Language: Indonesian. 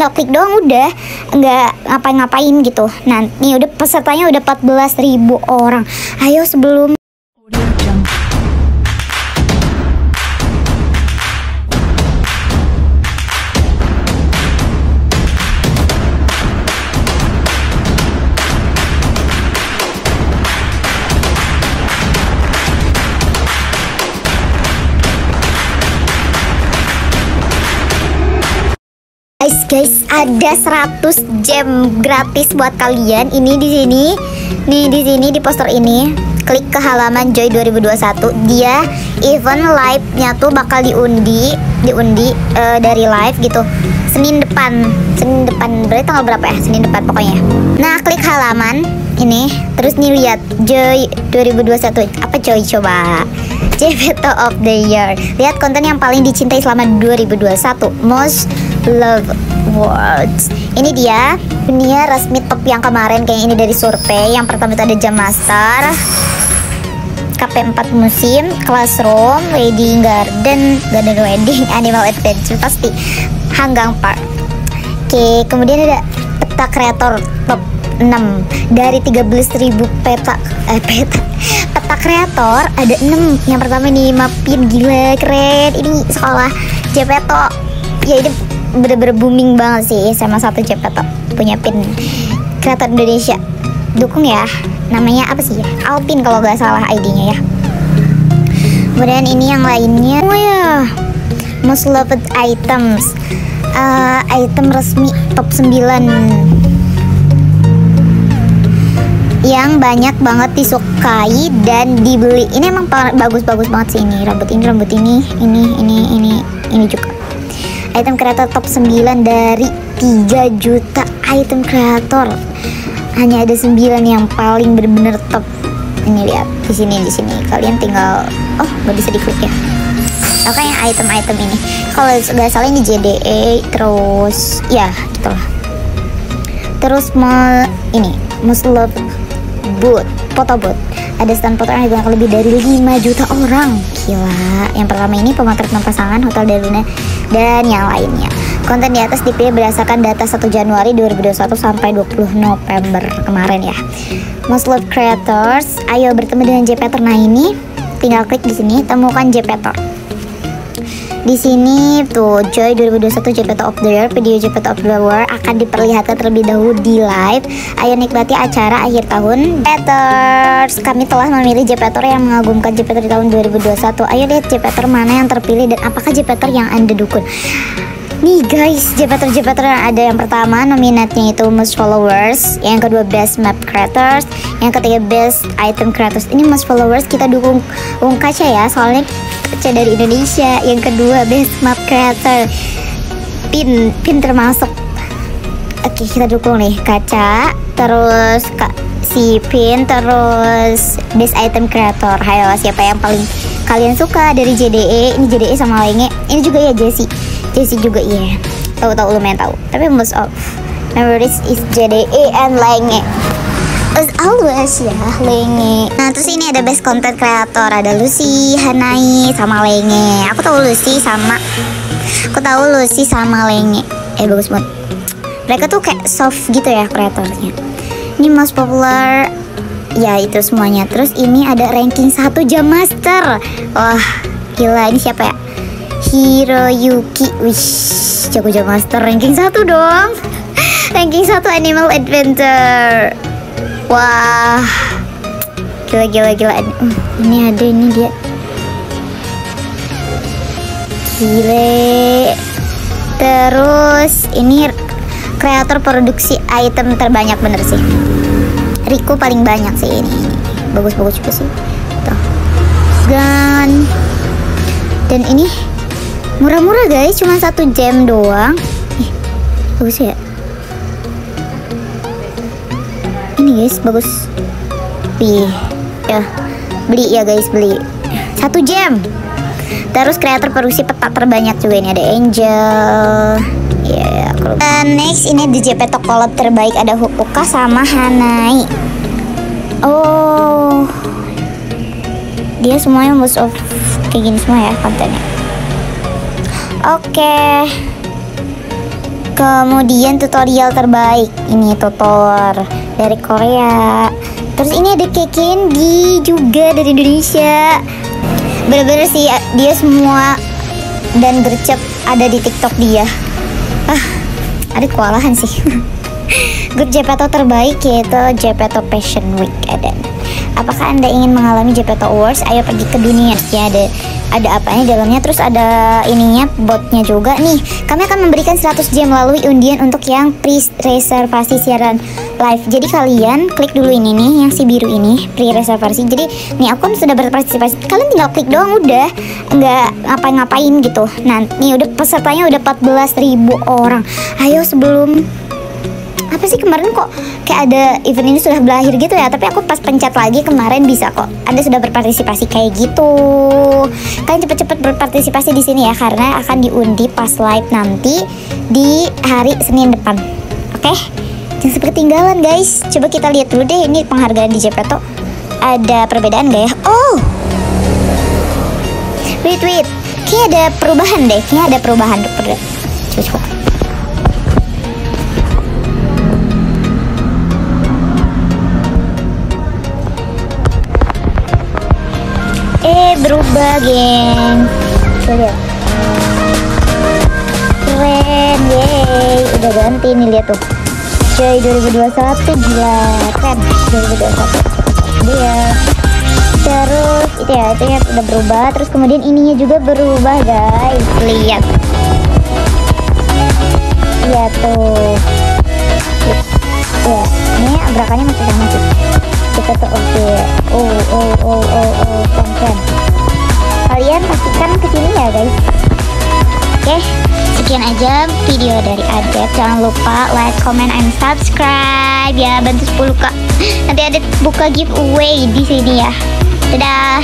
tinggal klik doang udah. Nggak ngapain-ngapain gitu. Nih udah pesertanya udah 14.000 orang. Ayo sebelum Guys, guys, ada 100 gem gratis buat kalian. Ini di sini. Nih di sini di poster ini. Klik ke halaman Joy 2021. Dia event live-nya tuh bakal diundi, diundi eh, dari live gitu. Senin depan. Senin depan. Berarti tanggal berapa ya? Senin depan pokoknya. Nah, klik halaman ini, terus nih lihat Joy 2021. Apa Joy coba? JPT of the Year. Lihat konten yang paling dicintai selama 2021. Most Love Words. Ini dia dunia resmi top yang kemarin kayak ini dari survei. Yang pertama itu ada Jam Master, KP4 musim, Classroom, Wedding Garden, Garden Wedding, Animal Adventure pasti. Hanggang Park. Oke, kemudian ada peta kreator top 6 dari 13.000 peta eh peta. Peta kreator ada 6 yang pertama nih Mapin gila keren. Ini sekolah Jepeto ya ini bener-bener booming banget sih sama satu Jepeto punya pin kreator Indonesia. Dukung ya namanya apa sih? Ya Alpin kalau nggak salah ID-nya ya. Kemudian ini yang lainnya oh ya most loved items. Eh, item resmi top 9 yang banyak banget disukai dan dibeli. Ini emang bagus-bagus banget sih ini rambut ini rambut ini ini ini ini ini juga item kreator top 9 dari 3 juta item kreator hanya ada 9 yang paling bener-bener top. Ini lihat di sini di sini. Kalian tinggal oh nggak bisa diklik ya. Oke yang item-item ini. Kalau nggak salah ini JDE terus ya gitu lah terus mau ini love boot foto boot ada stand foto yang digunakan lebih dari 5 juta orang. Gila. Yang pertama ini pemotretan pasangan hotel Deluna dan yang lainnya. Konten di atas dipilih berdasarkan data 1 Januari 2021 sampai 20 November kemarin ya. Most love creators ayo bertemu dengan Jpeter nah ini tinggal klik di sini temukan Jpeter di sini tuh Joy 2021 JPT of the Year video JPT of the Year akan diperlihatkan terlebih dahulu di live. Ayo nikmati acara akhir tahun. Peters, kami telah memilih JPT yang mengagumkan JPT di tahun 2021. Ayo lihat JPT mana yang terpilih dan apakah JPT yang Anda dukung. Nih guys, Jupiter Jupiter ada yang pertama nominatnya itu most followers, yang kedua best map creators, yang ketiga best item creators. Ini most followers kita dukung Ung Kaca ya, soalnya Kaca dari Indonesia. Yang kedua best map creator, pin pin termasuk. Oke kita dukung nih Kaca, terus kak si pin, terus best item creator. Hayo siapa yang paling kalian suka dari JDE? Ini JDE sama Lenge. Ini juga ya Jessie. Jessie juga iya. Tahu-tahu lumayan tahu. Tapi most of memories is JDE and Lenge. As always ya Lenge. Nah terus ini ada best content creator. Ada Lucy Hanai sama Lenge. Aku tahu Lucy sama aku tahu Lucy sama Lenge. Eh bagus banget. Mereka tuh kayak soft gitu ya kreatornya. Ini most popular ya itu semuanya. Terus ini ada ranking 1 jam master. Wah gila ini siapa ya? Hiroyuki. Wish Jago Jam Master. Ranking 1 dong. Ranking 1 Animal Adventure. Wah Gila gila gila. Hmm, Ini ada ini dia. Gile. Terus Ini Kreator produksi item terbanyak bener sih Riku paling banyak sih ini. Bagus-bagus juga sih. Tuh. Dan Dan ini murah-murah guys. Cuma satu jam doang. Ih bagus ya? Ini guys bagus. Wih, ya. Beli ya guys beli. Satu jam. Terus kreator produksi peta terbanyak juga ini. Ada Angel. Ya yeah, dan next ini di JP Talk collab terbaik. Ada Hukuka sama Hanai oh dia semuanya most of kayak gini semua ya kontennya Oke. Kemudian tutorial terbaik ini tutor dari Korea. Terus ini ada Keke Candy juga dari Indonesia. Bener-bener sih dia semua dan gercep ada di TikTok dia. Ah, ada kewalahan sih. Grup Jepeto terbaik yaitu Jepeto Fashion Week Eden. Apakah Anda ingin mengalami Jepeto Awards? Ayo pergi ke dunia. Ya ada ada apanya dalamnya? Terus ada ininya botnya juga nih. Kami akan memberikan 100 jam melalui undian untuk yang pre reservasi siaran live. Jadi kalian klik dulu ini nih yang si biru ini pre reservasi jadi nih aku kan sudah berpartisipasi. Kalian tinggal klik doang udah. Nggak ngapain-ngapain gitu. Nih udah pesertanya udah 14.000 orang. Ayo sebelum apa sih kemarin kok kayak ada event ini sudah berakhir gitu ya? Tapi aku pas pencet lagi kemarin bisa kok. Anda sudah berpartisipasi kayak gitu. Kalian cepet-cepet berpartisipasi di sini ya karena akan diundi pas live nanti di hari Senin depan. Oke? Okay? jangan sampai ketinggalan guys. Coba kita lihat dulu deh ini penghargaan di Jepeto ada perbedaan gak ya? Oh! Wait wait. Kayaknya ada perubahan deh. Kayaknya ada perubahan. Coba coba geng lihat. Keren yeay udah ganti nih lihat tuh. Coy 2021 gila. Keren 2021 dia terus itu ya itu ya udah berubah. Terus kemudian ininya juga berubah guys. Lihat sekian aja video dari Adep jangan lupa like comment and subscribe ya. Bantu 10 kak. Nanti ada buka giveaway di sini ya. Dadah